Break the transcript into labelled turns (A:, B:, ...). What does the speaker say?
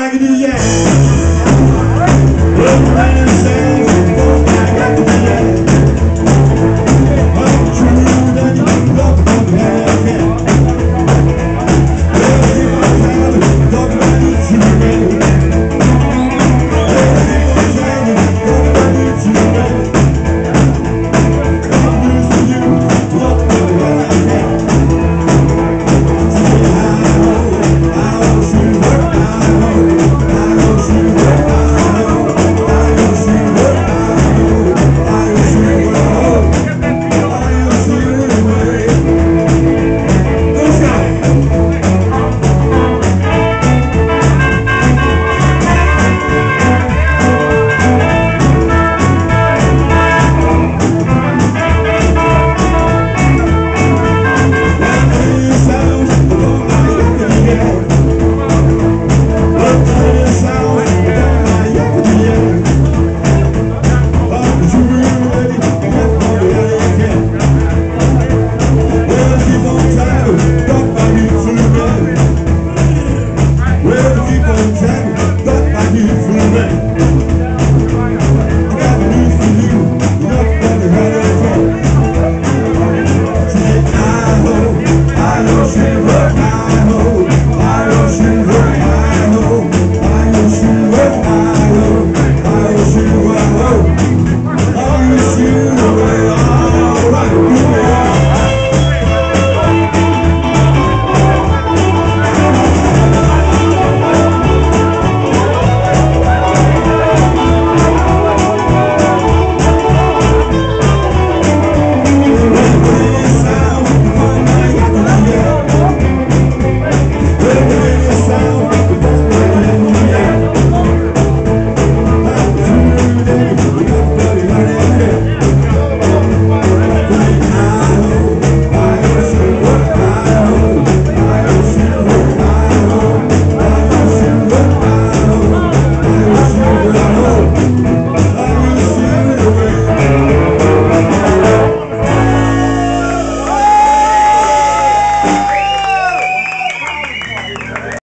A: Well, Keep on traveling, but I'm to remain.